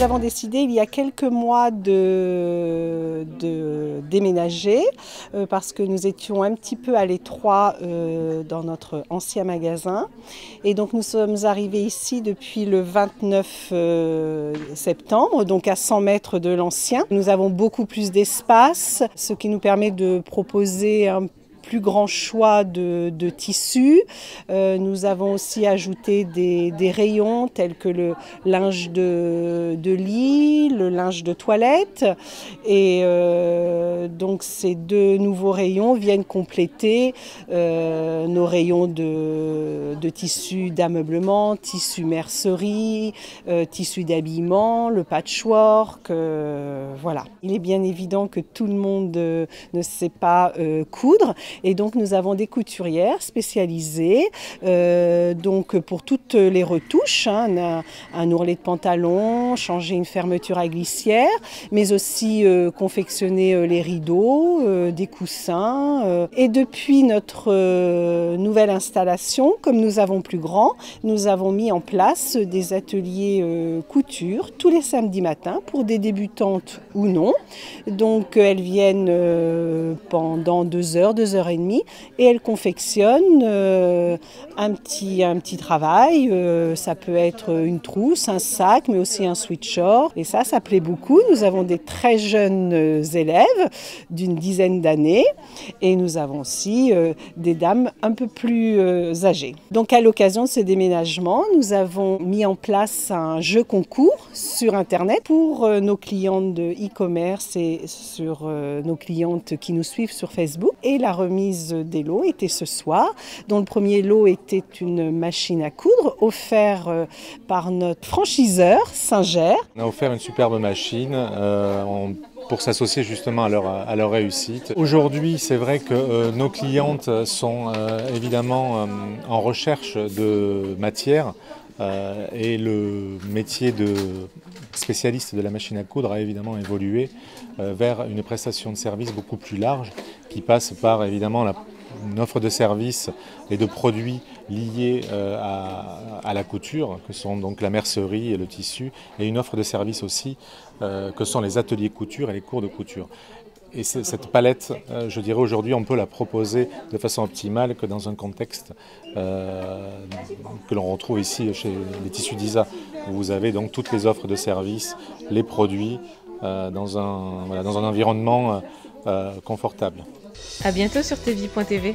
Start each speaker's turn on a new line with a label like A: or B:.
A: nous avons décidé il y a quelques mois de, déménager euh, parce que nous étions un petit peu à l'étroit euh, dans notre ancien magasin. Et donc nous sommes arrivés ici depuis le 29 euh, septembre, donc à 100 mètres de l'ancien. Nous avons beaucoup plus d'espace, ce qui nous permet de proposer un plus grand choix de, tissus. Euh, nous avons aussi ajouté des, rayons tels que le linge de, lit, le linge de toilette. Et euh, donc ces deux nouveaux rayons viennent compléter euh, nos rayons de, de tissus d'ameublement, tissus mercerie, tissus d'habillement, le patchwork. voilà. Il est bien évident que tout le monde ne sait pas coudre et donc nous avons des couturières spécialisées euh, donc pour toutes les retouches, hein, un, ourlet de pantalon, changer une fermeture à glissière, mais aussi euh, confectionner euh, les rideaux, des coussins. Et depuis notre nouvelle installation, comme nous avons plus grand, nous avons mis en place des ateliers couture tous les samedis matins pour des débutantes ou non. Donc elles viennent pendant deux heures, deux heures et elle confectionne euh, un, petit, un petit travail. Euh, ça peut être une trousse, un sac, mais aussi un sweatshirt. Et ça, ça plaît beaucoup. Nous avons des très jeunes euh, élèves d'une dizaine d'années et nous avons aussi des dames un peu plus âgées. Donc à l'occasion de ce déménagement, nous avons mis en place un jeu concours sur Internet pour nos clientes de e-commerce et sur nos clientes qui nous suivent sur Facebook. Et la remise des lots était ce soir, dont le premier lot était une machine à coudre offerte euh, par notre franchiseur Singer.
B: On a offert une superbe machine. Euh, pour s'associer justement à leur, réussite. Aujourd'hui, c'est vrai que euh, nos clientes sont évidemment en recherche de matière et le métier de spécialiste de la machine à coudre a évidemment évolué vers une prestation de service beaucoup plus large qui passe par évidemment une offre de services et de produits liés euh, à, la couture, que sont donc la mercerie et le tissu, et une offre de services aussi, euh, que sont les ateliers couture et les cours de couture. Et cette palette, euh, je dirais aujourd'hui, on peut la proposer de façon optimale que dans un contexte que l'on retrouve ici chez les tissus d'ISA, vous avez donc toutes les offres de services, les produits, dans, un, dans un environnement confortable.
C: A bientôt sur tv.tv.